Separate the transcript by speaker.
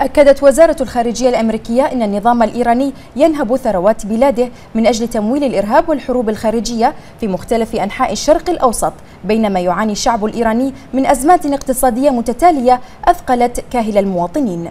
Speaker 1: أكدت وزارة الخارجية الأمريكية أن النظام الإيراني ينهب ثروات بلاده من أجل تمويل الإرهاب والحروب الخارجية في مختلف أنحاء الشرق الأوسط بينما يعاني الشعب الإيراني من أزمات اقتصادية متتالية أثقلت كاهل المواطنين.